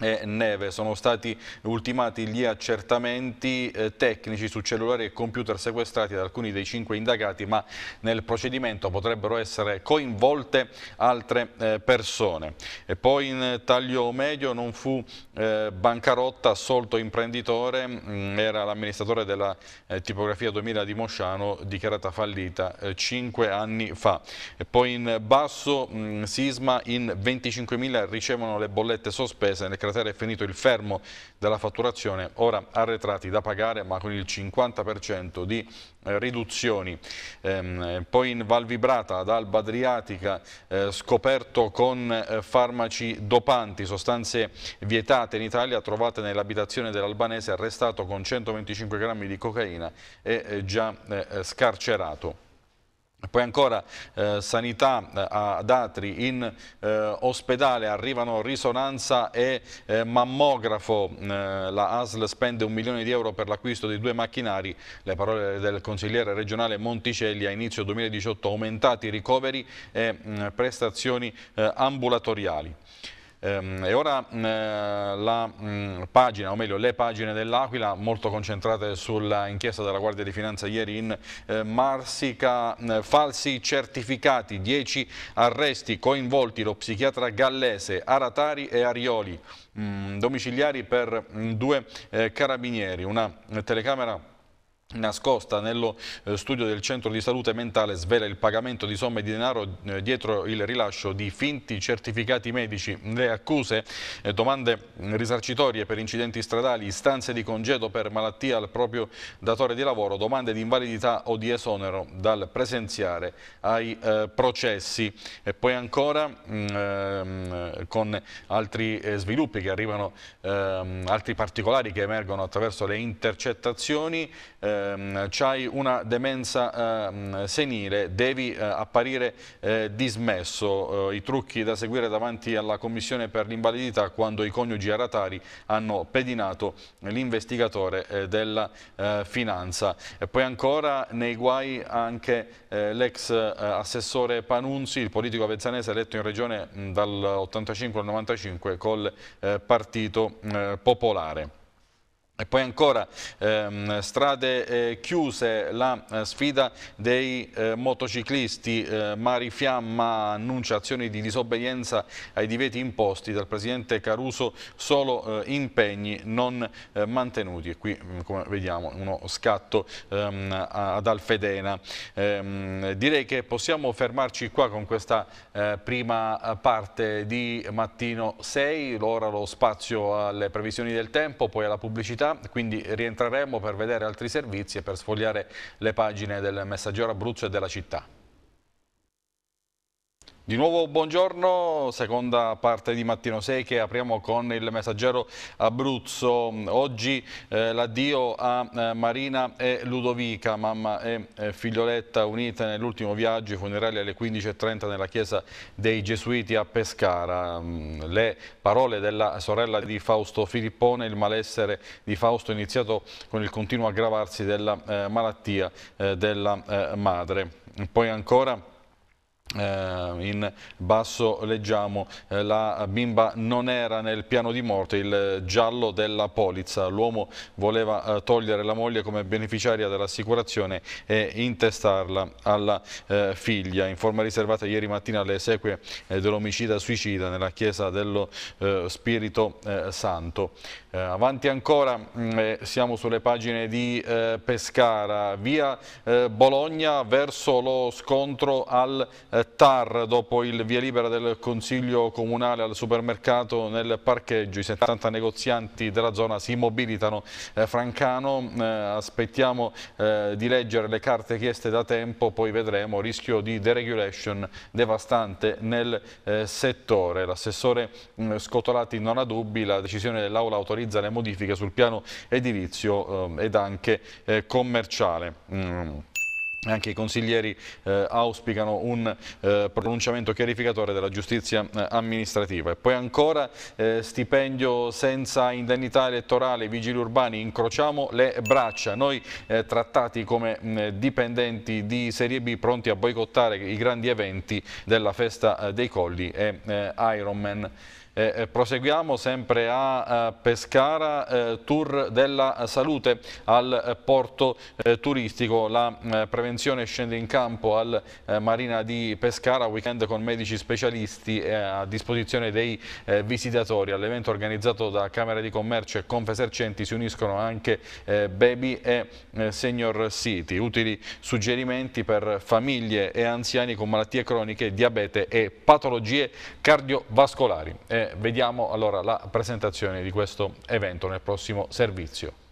[SPEAKER 1] e neve. Sono stati ultimati gli accertamenti eh, tecnici su cellulari e computer sequestrati da alcuni dei cinque indagati, ma nel procedimento potrebbero essere coinvolte altre eh, persone. E poi in taglio medio non fu eh, bancarotta, assolto imprenditore, mh, mm, era l'amministratore della eh, tipografia 2000 di Mosciano, dichiarata fallita eh, cinque anni fa. E poi in basso mh, mm, sisma in 25.000 ricevono le bollette sospese nel cratere è finito il fermo della fatturazione, ora arretrati da pagare ma con il 50% di eh, riduzioni. Ehm, poi in Val Vibrata ad Alba Adriatica eh, scoperto con eh, farmaci dopanti, sostanze vietate in Italia trovate nell'abitazione dell'albanese arrestato con 125 grammi di cocaina e eh, già eh, scarcerato. Poi ancora eh, sanità eh, ad Atri, in eh, ospedale arrivano risonanza e eh, mammografo, eh, la ASL spende un milione di euro per l'acquisto di due macchinari, le parole del consigliere regionale Monticelli a inizio 2018 aumentati ricoveri e mh, prestazioni ambulatoriali. Ehm, e ora eh, la mh, pagina, o meglio le pagine dell'Aquila, molto concentrate sulla inchiesta della Guardia di Finanza ieri in eh, Marsica, eh, falsi certificati, 10 arresti coinvolti lo psichiatra gallese, Aratari e Arioli, domiciliari per due eh, carabinieri, una telecamera nascosta nello eh, studio del centro di salute mentale svela il pagamento di somme di denaro eh, dietro il rilascio di finti certificati medici, le accuse, eh, domande risarcitorie per incidenti stradali, istanze di congedo per malattia al proprio datore di lavoro, domande di invalidità o di esonero dal presenziare ai processi. E poi ancora mm, ehm, con altri sviluppi che arrivano, ehm, altri particolari che emergono attraverso le intercettazioni, ehm, hai una demenza ehm, senile, devi eh, apparire eh, dismesso. Eh, I trucchi da seguire davanti alla Commissione per l'invalidità quando i coniugi aratari hanno pedinato l'investigatore eh, della eh, finanza. E poi ancora nei guai anche eh, l'ex assessore Panunzi, il politico avezzanese eletto in regione dal 85 al 95 col Partito Popolare. E poi ancora ehm, strade eh, chiuse, la eh, sfida dei eh, motociclisti, eh, Mari Fiamma annuncia azioni di disobbedienza ai divieti imposti dal Presidente Caruso, solo eh, impegni non eh, mantenuti. E qui mm, come vediamo uno scatto ehm, ad Alfedena. Ehm, direi che possiamo fermarci qua con questa prima parte di mattino 6, ora lo spazio alle previsioni del tempo, poi alla pubblicità quindi rientreremo per vedere altri servizi e per sfogliare le pagine del Messaggero Abruzzo e della città. Di nuovo buongiorno, seconda parte di Mattino 6 che apriamo con il messaggero Abruzzo. Oggi eh, l'addio a eh, Marina e Ludovica, mamma e eh, figlioletta unite nell'ultimo viaggio, i funerali alle 15.30 nella chiesa dei Gesuiti a Pescara. Mm, le parole della sorella di Fausto Filippone, il malessere di Fausto iniziato con il continuo aggravarsi della eh, malattia eh, della eh, madre. Poi ancora in basso leggiamo eh, la bimba non era nel piano di morte il giallo della polizza. L'uomo voleva eh, togliere la moglie come beneficiaria dell'assicurazione e intestarla alla eh, figlia. In forma riservata ieri mattina alle esequie eh, dell'omicida suicida nella chiesa dello eh, Spirito Santo. Avanti ancora mm, siamo sulle pagine di Pescara. Via Bologna verso lo scontro al eh, TAR dopo il via libera del Consiglio Comunale al supermercato nel parcheggio. I 70 negozianti della zona si mobilitano. Eh, Francano, eh, aspettiamo eh, di leggere le carte chieste da tempo, poi vedremo rischio di deregulation devastante nel eh, settore. L'assessore mm, Scotolati non ha dubbi, la decisione dell'Aula autorizza le modifiche sul piano edilizio ed anche commerciale. Mm. Anche i consiglieri eh, auspicano un eh, pronunciamento chiarificatore della giustizia eh, amministrativa. E poi ancora eh, stipendio senza indennità elettorale, vigili urbani, incrociamo le braccia. Noi eh, trattati come mh, dipendenti di Serie B pronti a boicottare i grandi eventi della festa eh, dei colli e Ironman. Eh, eh, proseguiamo sempre a eh, Pescara, eh, tour della salute al eh, porto eh, turistico, la prevenzione scende in campo al Marina di Pescara, weekend con medici specialisti a disposizione dei visitatori. All'evento organizzato da Camera di Commercio e Confesercenti si uniscono anche Baby e Senior City, utili suggerimenti per famiglie e anziani con malattie croniche, diabete e patologie cardiovascolari vediamo allora la presentazione di questo evento nel prossimo servizio.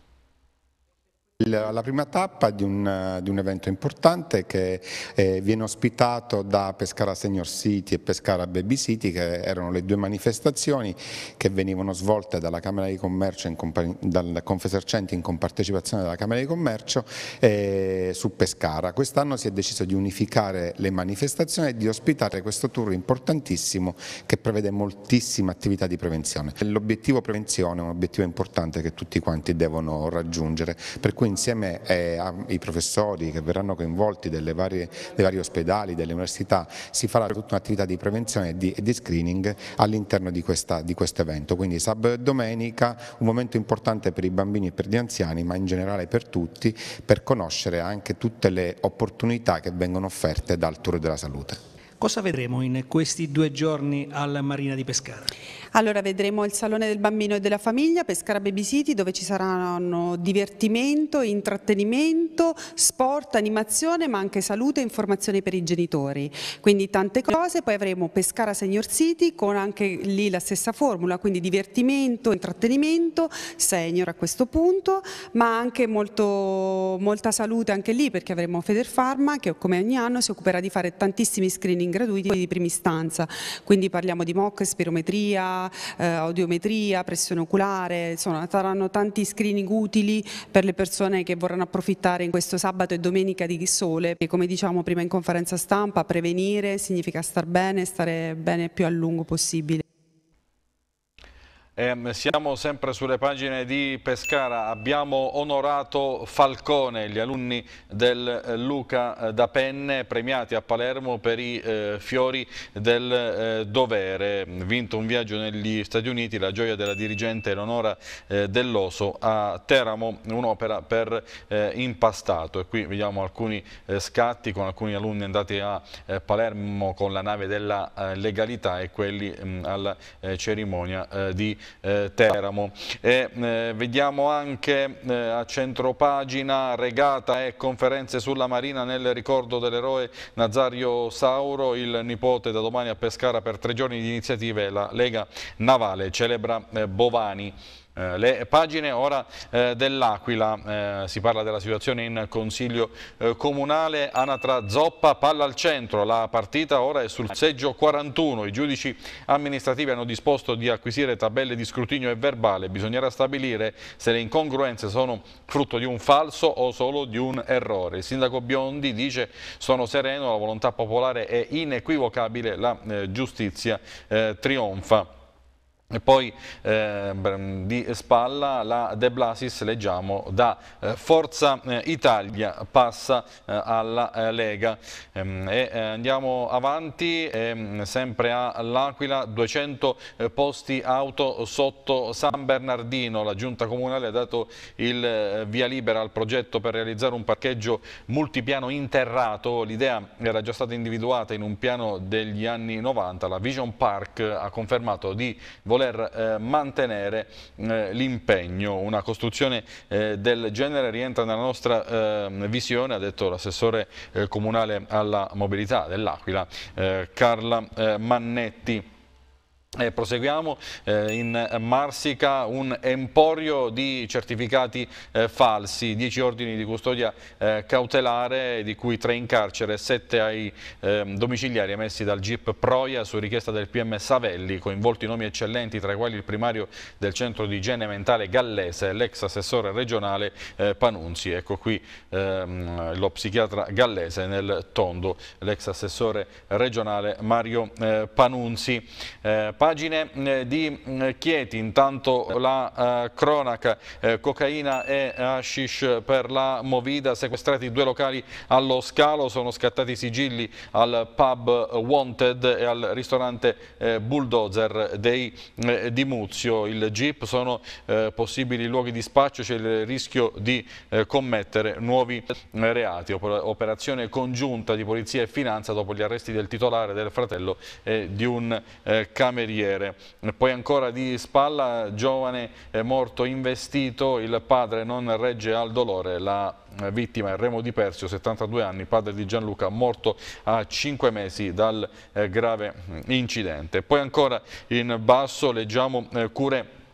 [SPEAKER 4] La prima tappa di un, di un, evento importante che eh, viene ospitato da Pescara Senior City e Pescara Baby City che erano le due manifestazioni che venivano svolte dalla Camera di Commercio, in, dal Confesercenti in compartecipazione della Camera di Commercio eh, su Pescara. Quest'anno si è deciso di unificare le manifestazioni e di ospitare questo tour importantissimo che prevede moltissime attività di prevenzione. L'obiettivo prevenzione è un obiettivo importante che tutti quanti devono raggiungere, per cui insieme eh, ai professori che verranno coinvolti varie, dei vari ospedali, delle università, si farà tutta un'attività di prevenzione e di, di screening all'interno di, di, questo evento. Quindi sabato e domenica un momento importante per i bambini e per gli anziani, ma in generale per tutti, per conoscere anche tutte le opportunità che vengono offerte dal Tour della Salute.
[SPEAKER 5] Cosa vedremo in questi due giorni alla Marina di Pescara?
[SPEAKER 6] Allora vedremo il Salone del Bambino e della Famiglia, Pescara Baby City, dove ci saranno divertimento, intrattenimento, sport, animazione, ma anche salute e informazioni per i genitori. Quindi tante cose, poi avremo Pescara Senior City con anche lì la stessa formula, quindi divertimento, intrattenimento, senior a questo punto, ma anche molto, molta salute anche lì perché avremo Federpharma che come ogni anno si occuperà di fare tantissimi screening gratuiti di prima istanza, quindi parliamo di MOC, spirometria, eh, audiometria, pressione oculare, insomma saranno tanti screening utili per le persone che vorranno approfittare in questo sabato e domenica di sole e come diciamo prima in conferenza stampa prevenire significa star bene, stare bene più a lungo possibile.
[SPEAKER 1] Eh, siamo sempre sulle pagine di Pescara, abbiamo onorato Falcone, gli alunni del eh, Luca eh, da Penne, premiati a Palermo per i eh, fiori del eh, dovere, vinto un viaggio negli Stati Uniti, la gioia della dirigente Eleonora eh, Dell'Oso a Teramo, un'opera per impastato. E qui vediamo alcuni scatti con alcuni alunni andati a Palermo con la nave della legalità e quelli mh, mm, alla cerimonia di eh, Teramo. E, eh, vediamo anche eh, a centropagina regata e conferenze sulla Marina nel ricordo dell'eroe Nazario Sauro, il nipote da domani a Pescara per tre giorni di iniziative, la Lega Navale celebra eh, Bovani. Eh, le pagine ora eh, dell'Aquila, eh, si parla della situazione in Consiglio eh, Comunale, Anatra Zoppa, palla al centro, la partita ora è sul seggio 41, i giudici amministrativi hanno disposto di acquisire tabelle di scrutinio e verbale, bisognerà stabilire se le incongruenze sono frutto di un falso o solo di un errore. Il sindaco Biondi dice sono sereno, la volontà popolare è inequivocabile, la eh, giustizia eh, trionfa. E poi eh, di spalla la De Blasis leggiamo da eh, Forza eh, Italia passa eh, alla eh, Lega. Ehm, e eh, andiamo avanti ehm, sempre all'Aquila 200 posti auto sotto San Bernardino. La giunta comunale ha dato il via libera al progetto per realizzare un parcheggio multipiano interrato. L'idea era già stata individuata in un piano degli anni 90 la Vision Park ha confermato di voler voler eh, mantenere eh, l'impegno. Una costruzione eh, del genere rientra nella nostra eh, visione, ha detto l'assessore comunale alla mobilità dell'Aquila, Carla Mannetti. Eh, proseguiamo eh, in Marsica un emporio di certificati eh, falsi, 10 ordini di custodia eh, cautelare di cui 3 in carcere, 7 ai ehm, domiciliari emessi dal GIP Proia su richiesta del PM Savelli, coinvolti nomi eccellenti tra i quali il primario del centro di igiene mentale Gallese e l'ex assessore regionale eh, Panunzi. Ecco qui ehm, lo psichiatra Gallese nel tondo, l'ex assessore regionale Mario eh, Panunzi. Pagine eh, di eh, Chieti, intanto la eh, cronaca, cocaina e hashish per la Movida, sequestrati due locali allo scalo, sono scattati i sigilli al pub Wanted e al ristorante Bulldozer dei, di Muzio. Il Jeep sono possibili luoghi di spaccio, c'è il rischio di commettere nuovi reati. Operazione congiunta di polizia e finanza dopo gli arresti del titolare, del fratello e di un cameriere Corriere. Poi ancora di spalla, giovane morto investito, il padre non regge al dolore, la vittima è Remo Di Persio, 72 anni, padre di Gianluca, morto a 5 mesi dal eh, grave incidente. Poi ancora in basso leggiamo eh, cure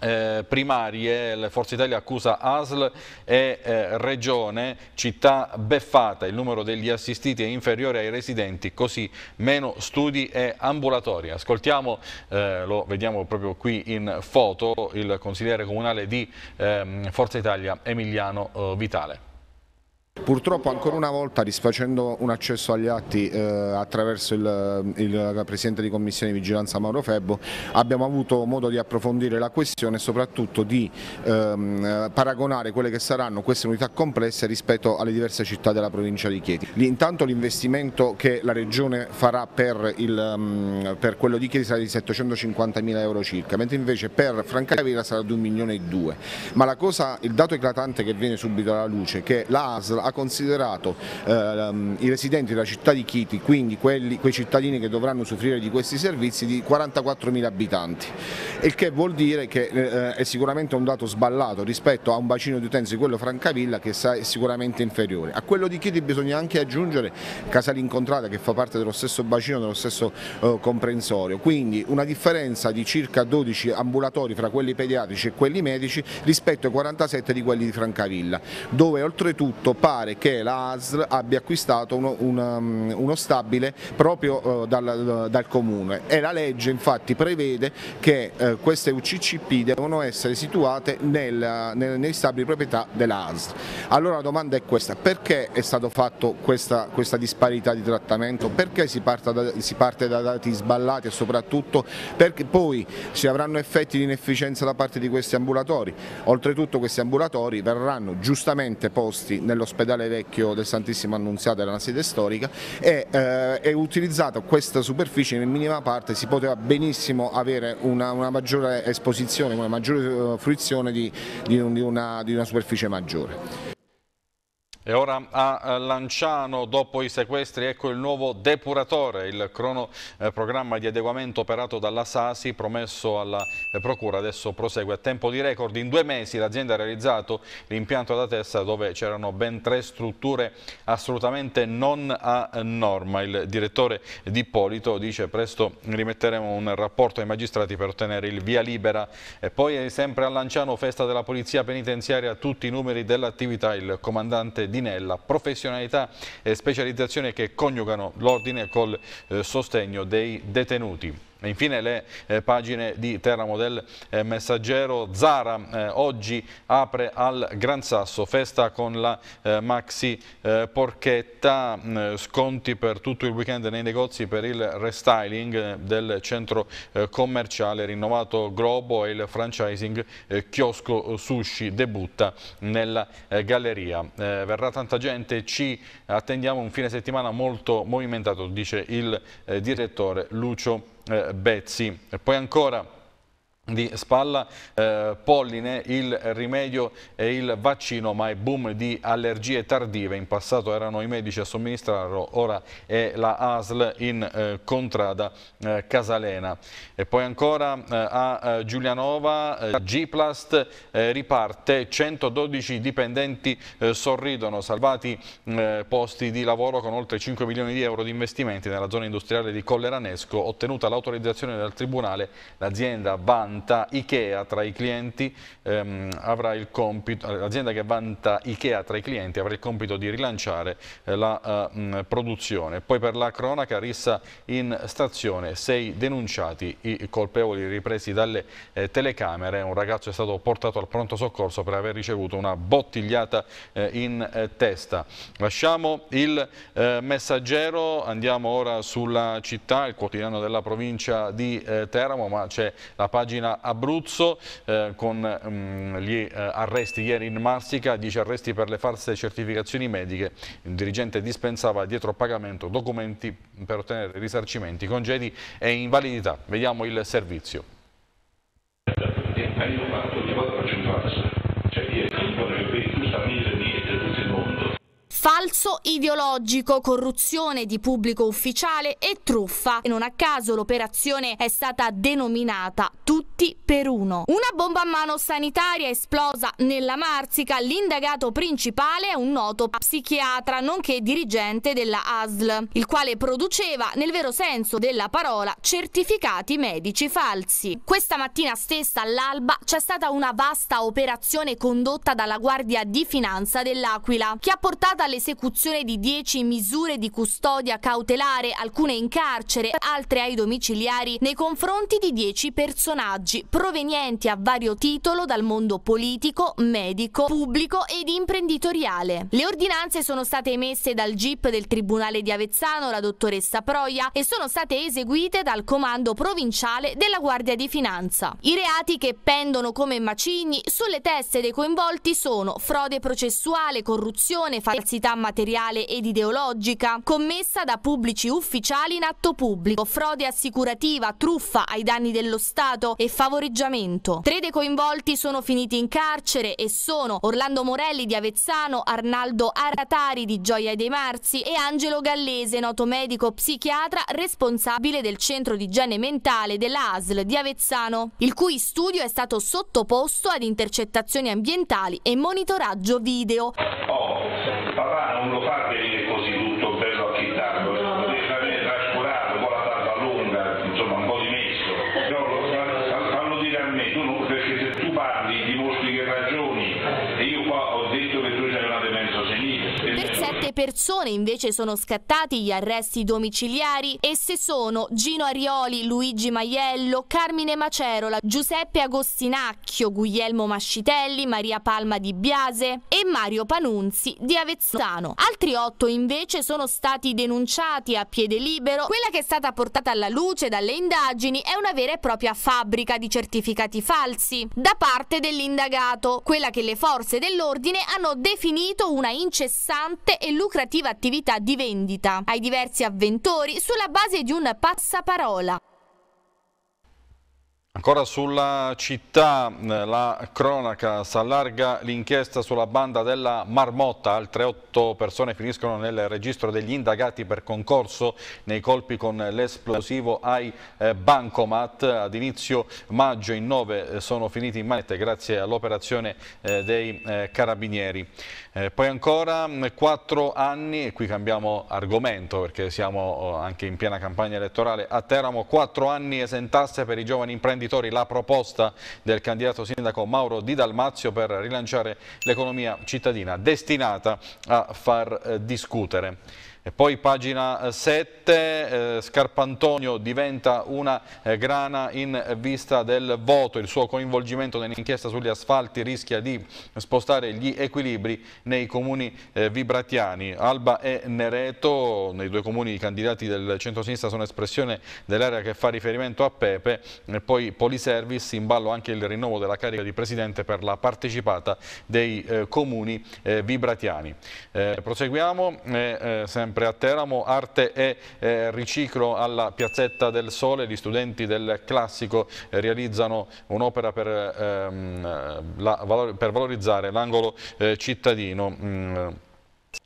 [SPEAKER 1] eh, primarie, Forza Italia accusa ASL e eh, Regione, città beffata, il numero degli assistiti è inferiore ai residenti, così meno studi e ambulatori. Ascoltiamo, eh, lo vediamo proprio qui in foto, il consigliere comunale di ehm, Forza Italia Emiliano eh, Vitale.
[SPEAKER 7] Purtroppo ancora una volta risfacendo un accesso agli atti eh, attraverso il, il, Presidente di Commissione di Vigilanza Mauro Febbo abbiamo avuto modo di approfondire la questione e soprattutto di ehm, paragonare quelle che saranno queste unità complesse rispetto alle diverse città della provincia di Chieti. Intanto l'investimento che la Regione farà per, il, um, per quello di Chieti sarà di 750 mila euro circa, mentre invece per Francavilla sarà di 1 milione e 2. Ma cosa, il dato eclatante che viene subito alla luce è che la ASL ha considerato ehm, i residenti della città di Chiti, quindi quelli, quei cittadini che dovranno soffrire di questi servizi, di 44.000 abitanti, il che vuol dire che eh, è sicuramente un dato sballato rispetto a un bacino di utenza di quello Francavilla che è sicuramente inferiore. A quello di Chiti bisogna anche aggiungere Casalincontrata che fa parte dello stesso bacino, dello stesso eh, comprensorio, quindi una differenza di circa 12 ambulatori fra quelli pediatrici e quelli medici rispetto ai 47 di quelli di Francavilla, dove oltretutto pare che la ASL abbia acquistato uno, una, um, uno stabile proprio uh, dal, dal, comune e la legge infatti prevede che uh, queste UCCP devono essere situate nel, nel, nei stabili proprietà della ASL. Allora la domanda è questa, perché è stato fatto questa, questa disparità di trattamento? Perché si, da, si parte da dati sballati e soprattutto perché poi si avranno effetti di inefficienza da parte di questi ambulatori? Oltretutto questi ambulatori verranno giustamente posti nello nell'ospedale vecchio del Santissimo Annunziato della sede storica e eh, è utilizzata questa superficie in minima parte si poteva benissimo avere una, una maggiore esposizione, una maggiore eh, fruizione di, di, una, di una superficie maggiore.
[SPEAKER 1] E ora a Lanciano, dopo i sequestri, ecco il nuovo depuratore, il cronoprogramma di adeguamento operato dalla Sasi, promesso alla Procura, adesso prosegue a tempo di record. In due mesi l'azienda ha realizzato l'impianto da testa dove c'erano ben tre strutture assolutamente non a norma. Il direttore di Ippolito dice presto rimetteremo un rapporto ai magistrati per ottenere il via libera. E poi sempre a Lanciano, festa della Polizia Penitenziaria, tutti i numeri dell'attività, il comandante di Nella, professionalità e specializzazione che coniugano l'ordine col eh, sostegno dei detenuti. E infine le eh, pagine di Terramo del eh, Messaggero. Zara eh, oggi apre al Gran Sasso, festa con la eh, Maxi eh, Porchetta, mm, sconti per tutto il weekend nei negozi per il restyling eh, del centro commerciale, rinnovato Globo e il franchising Chiosco Sushi debutta nella galleria. verrà tanta gente, ci attendiamo un fine settimana molto movimentato, dice il direttore Lucio eh, Bezzi. E poi ancora di spalla, eh, polline, il rimedio è il vaccino ma è boom di allergie tardive, in passato erano i medici a somministrarlo, ora è la ASL in eh, contrada eh, Casalena. E poi ancora eh, a eh, Giulianova, eh, G-Plast riparte, 112 dipendenti sorridono, salvati posti di lavoro con oltre 5 milioni di euro di investimenti nella zona industriale di Colleranesco, ottenuta l'autorizzazione dal Tribunale, l'azienda vanta vanta Ikea tra i clienti ehm, avrà il compito, l'azienda che vanta Ikea tra i clienti avrà il compito di rilanciare eh, la eh, produzione. Poi per la cronaca rissa in stazione, sei denunciati i colpevoli ripresi dalle eh, telecamere, un ragazzo è stato portato al pronto soccorso per aver ricevuto una bottigliata eh, in eh, testa. Lasciamo il messaggero, andiamo ora sulla città, il quotidiano della provincia di Teramo, ma c'è la pagina Abruzzo eh, con mh, mm, gli eh, arresti ieri in Marsica, 10 arresti per le false certificazioni mediche, il dirigente dispensava dietro pagamento documenti per ottenere risarcimenti, congedi e invalidità. Vediamo il servizio.
[SPEAKER 8] Falso ideologico, corruzione di pubblico ufficiale e truffa. E non a caso l'operazione è stata denominata Tutti per uno. Una bomba a mano sanitaria esplosa nella Marsica. L'indagato principale è un noto psichiatra, nonché dirigente della ASL, il quale produceva, nel vero senso della parola, certificati medici falsi. Questa mattina stessa all'alba c'è stata una vasta operazione condotta dalla Guardia di Finanza dell'Aquila, che ha portato all'esecuzione di 10 misure di custodia cautelare, alcune in carcere, altre ai domiciliari, nei confronti di 10 personaggi provenienti a vario titolo dal mondo politico, medico, pubblico ed imprenditoriale. Le ordinanze sono state emesse dal GIP del Tribunale di Avezzano, la dottoressa Proia, e sono state eseguite dal Comando Provinciale della Guardia di Finanza. I reati che pendono come macigni sulle teste dei coinvolti sono frode processuale, corruzione, falsità materiale ed ideologica, commessa da pubblici ufficiali in atto pubblico, frode assicurativa, truffa ai danni dello Stato e favoreggiamento. Tre dei coinvolti sono finiti in carcere e sono Orlando Morelli di Avezzano, Arnaldo Aratari di Gioia dei Marzi e Angelo Gallese, noto medico psichiatra responsabile del centro di igiene mentale della ASL di Avezzano, il cui studio è stato sottoposto ad intercettazioni ambientali e monitoraggio video.
[SPEAKER 9] Oh, papà non lo
[SPEAKER 8] Sette persone invece sono scattati gli arresti domiciliari. Esse sono Gino Arioli, Luigi Maiello, Carmine Macerola, Giuseppe Agostinacchio, Guglielmo Mascitelli, Maria Palma di Biase e Mario Panunzi di Avezzano. Altri otto invece sono stati denunciati a piede libero. Quella che è stata portata alla luce dalle indagini è una vera e propria fabbrica di certificati falsi da parte dell'indagato, quella che le forze dell'ordine hanno definito una incessante e lucrativa attività di vendita ai diversi avventori sulla base di un passaparola.
[SPEAKER 1] Ancora sulla città, eh, la cronaca s'allarga l'inchiesta sulla banda della Marmotta, altre otto persone finiscono nel registro degli indagati per concorso nei colpi con l'esplosivo ai eh, Bancomat. Ad inizio maggio in nove eh, sono finiti in manette grazie all'operazione dei carabinieri. Poi ancora mh, quattro anni, e qui cambiamo argomento perché siamo oh, anche in piena campagna elettorale, a Teramo quattro anni esentasse per i giovani imprenditori la proposta del candidato sindaco Mauro Di Dalmazio per rilanciare l'economia cittadina destinata a far eh, discutere. E poi pagina 7, eh, Scarpantonio diventa una eh, grana in vista del voto, il suo coinvolgimento nell'inchiesta sugli asfalti rischia di spostare gli equilibri nei comuni eh, vibratiani. Alba e Nereto, nei due comuni i candidati del centro-sinistra sono espressione dell'area che fa riferimento a Pepe, e poi Poliservice, in ballo anche il rinnovo della carica di presidente per la partecipata dei eh, comuni eh, vibratiani. Eh, proseguiamo, eh, eh, sempre a Teramo, arte e eh, riciclo alla Piazzetta del Sole, gli studenti del classico eh, realizzano un'opera per, ehm, valor- per valorizzare l'angolo eh, cittadino. mm,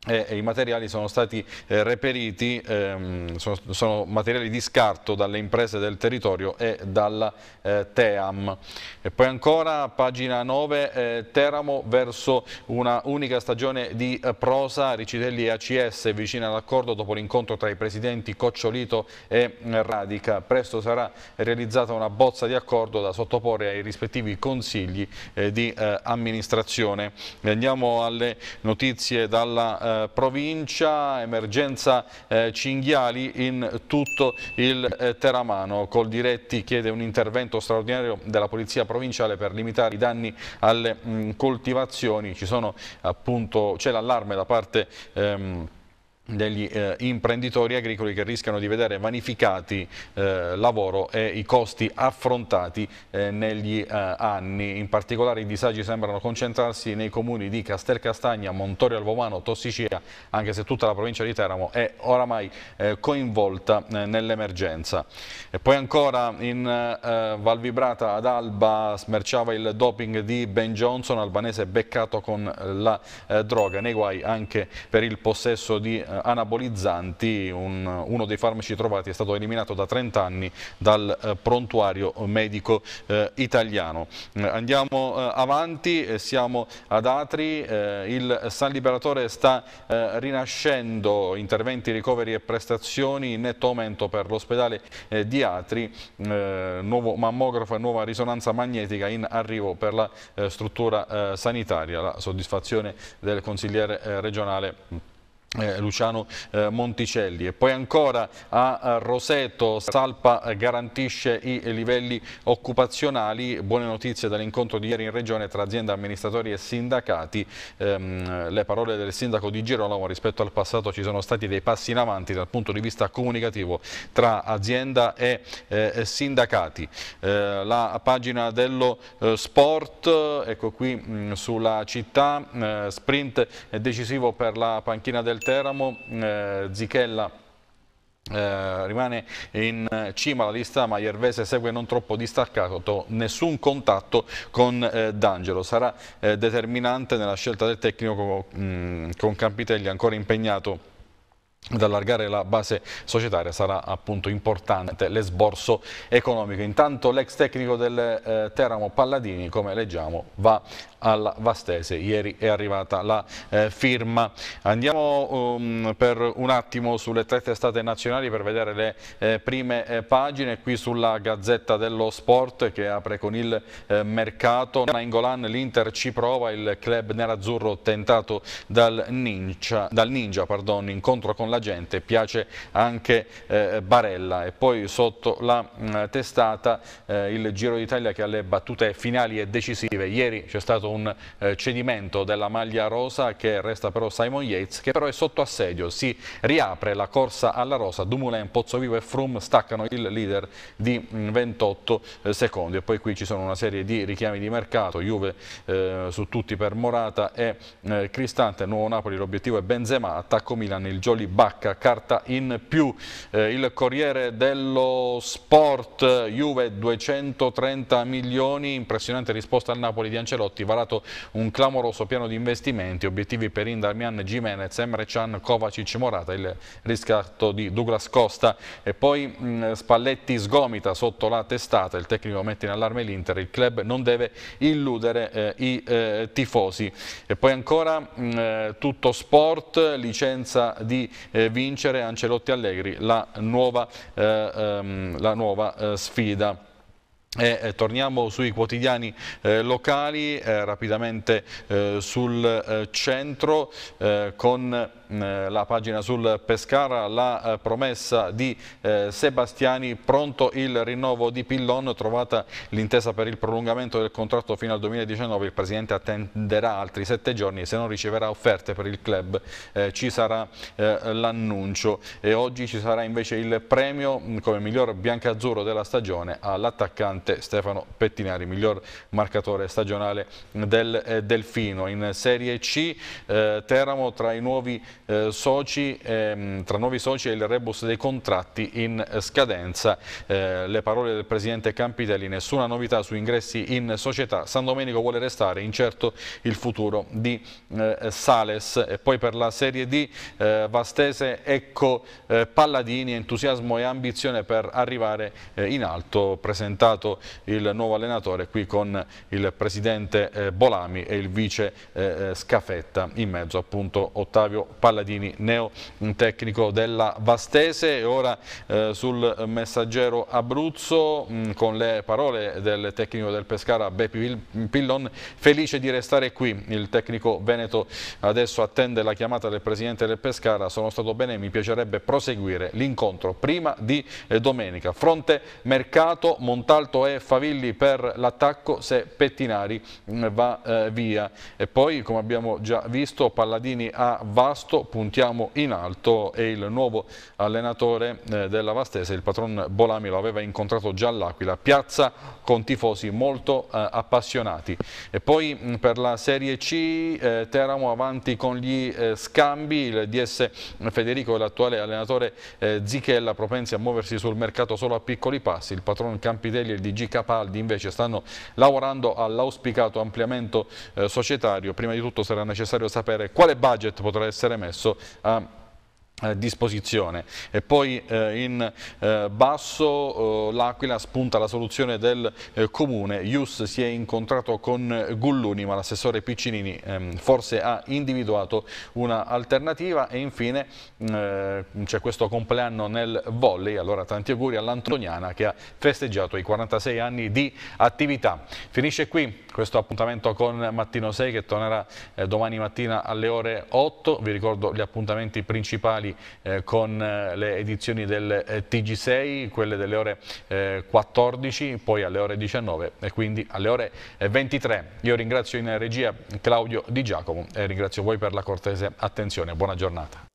[SPEAKER 1] e, e i materiali sono stati eh, reperiti, ehm, sono, sono materiali di scarto dalle imprese del territorio e dalla eh, TEAM. E poi ancora, pagina 9, eh, Teramo verso una unica stagione di eh, prosa, Ricitelli e ACS vicino all'accordo dopo l'incontro tra i presidenti Cocciolito e eh, Radica. Presto sarà realizzata una bozza di accordo da sottoporre ai rispettivi consigli eh, di eh, amministrazione. Andiamo alle notizie dalla eh, provincia, emergenza eh, cinghiali in tutto il eh, Teramano. Coldiretti chiede un intervento straordinario della Polizia Provinciale per limitare i danni alle mh, coltivazioni. Sono appunto, c'è l'allarme da parte ehm, degli eh, imprenditori agricoli che rischiano di vedere vanificati eh, lavoro e i costi affrontati eh, negli eh, anni. In particolare i disagi sembrano concentrarsi nei comuni di Castelcastagna, Montorio Alvomano, Tossicea, anche se tutta la provincia di Teramo è oramai eh, coinvolta eh, nell'emergenza. E poi ancora in Val Vibrata ad Alba smerciava il doping di Ben Johnson, albanese beccato con la droga, nei guai anche per il possesso di anabolizzanti, un, uno dei farmaci trovati è stato eliminato da 30 anni dal eh, prontuario medico eh, italiano. Andiamo avanti, siamo ad Atri, il San Liberatore sta rinascendo, interventi, ricoveri e prestazioni, netto aumento per l'ospedale di Atri, nuovo mammografo e nuova risonanza magnetica in arrivo per la struttura sanitaria, la soddisfazione del consigliere regionale eh, Luciano eh, Monticelli. E poi ancora a Roseto Salpa garantisce i livelli occupazionali. Buone notizie dall'incontro di ieri in regione tra aziende, amministratori e sindacati. Ehm, le parole del sindaco di Girolamo rispetto al passato ci sono stati dei passi in avanti dal punto di vista comunicativo tra azienda e eh, sindacati. Eh, la pagina dello eh, sport ecco qui mh, sulla città eh, sprint decisivo per la panchina del Teramo, eh, Zichella eh, rimane in cima alla lista ma Iervese segue non troppo distaccato. Nessun contatto con eh, D'Angelo. Sarà eh, determinante nella scelta del tecnico mh, mm, con Campitelli ancora impegnato ad allargare la base societaria. Sarà appunto importante l'esborso economico. Intanto l'ex tecnico del eh, Teramo Palladini, come leggiamo, va alla Vastese. Ieri è arrivata la eh, firma. Andiamo um, per un attimo sulle tre testate nazionali per vedere le eh, prime eh, pagine. Qui sulla Gazzetta dello Sport che apre con il eh, mercato. In Golan l'Inter ci prova, il club nerazzurro tentato dal Ninja, dal Ninja pardon, incontro con la gente, piace anche eh, Barella. E poi sotto la mh, mm, testata eh, il Giro d'Italia che ha le battute finali e decisive. Ieri c'è stato un eh, cedimento della maglia rosa che resta però Simon Yates che però è sotto assedio, si riapre la corsa alla rosa, Dumoulin, Pozzovivo e Froome staccano il leader di 28 mm, eh, secondi. E poi qui ci sono una serie di richiami di mercato, Juve eh, su tutti per Morata e eh, Cristante, Nuovo Napoli l'obiettivo è Benzema, attacco Milan, il Jolly Bacca, carta in più, eh, il Corriere dello Sport, Juve 230 milioni, impressionante risposta al Napoli di Ancelotti, preparato un clamoroso piano di investimenti, obiettivi per Indarmian, Jimenez, Emre Can, Kovacic, Morata, il riscatto di Douglas Costa. E poi mh, Spalletti sgomita sotto la testata, il tecnico mette in allarme l'Inter, il club non deve illudere eh, i eh, tifosi. E poi ancora mh, eh, tutto sport, licenza di eh, vincere, Ancelotti Allegri, la nuova, eh, ehm, la nuova eh, sfida. E, eh, torniamo sui quotidiani eh, locali, eh, rapidamente eh, sul eh, centro con eh, la pagina sul Pescara, la eh, promessa di eh, Sebastiani, pronto il rinnovo di Pillon, trovata l'intesa per il prolungamento del contratto fino al 2019, il Presidente attenderà altri sette giorni e se non riceverà offerte per il club eh, ci sarà eh, l'annuncio. E oggi ci sarà invece il premio mm, come miglior biancazzurro della stagione all'attaccante Stefano Pettinari, miglior marcatore stagionale del eh, Delfino. In Serie C Teramo tra i nuovi eh, soci, ehm, tra nuovi soci e il rebus dei contratti in scadenza. Eh, le parole del Presidente Campitelli, nessuna novità su ingressi in società. San Domenico vuole restare incerto il futuro di eh, Sales. E poi per la Serie D, eh, Vastese, ecco eh, Palladini, entusiasmo e ambizione per arrivare eh, in alto. Presentato il nuovo allenatore qui con il Presidente Bolami e il Vice Scafetta in mezzo appunto Ottavio Palladini, neo tecnico della Vastese. E ora eh, sul messaggero Abruzzo mh, con le parole del tecnico del Pescara Beppi Pillon, felice di restare qui. Il tecnico Veneto adesso attende la chiamata del presidente del Pescara. Sono stato bene, mi piacerebbe proseguire l'incontro prima di eh, domenica. Fronte mercato, Montalto Vasto e Favilli per l'attacco se Pettinari mm, va eh, via. E poi, come abbiamo già visto, Palladini a Vasto, puntiamo in alto e il nuovo allenatore eh, della Vastese, il patron Bolami, lo aveva incontrato già all'Aquila, piazza con tifosi molto eh, appassionati. E poi mh, per la Serie C eh, Teramo avanti con gli eh, scambi, il DS Federico, l'attuale allenatore eh, Zichella, propensi a muoversi sul mercato solo a piccoli passi, il patron Campitelli e il DG Capaldi invece stanno lavorando all'auspicato ampliamento eh, societario. Prima di tutto sarà necessario sapere quale budget potrà essere messo a disposizione. E poi eh, in eh, basso eh, l'Aquila spunta la soluzione del eh, comune. Ius si è incontrato con Gulluni ma l'assessore Piccinini ehm, forse ha individuato una alternativa. E infine eh, c'è questo compleanno nel volley. Allora tanti auguri all'Antoniana che ha festeggiato i 46 anni di attività. Finisce qui questo appuntamento con Mattino 6 che tornerà eh, domani mattina alle ore 8 vi ricordo gli appuntamenti principali eh, con eh, le edizioni del eh, TG6, quelle delle ore 14, eh, poi alle ore 19 e quindi alle ore 23. Io ringrazio in regia Claudio Di Giacomo e ringrazio voi per la cortese attenzione. Buona giornata.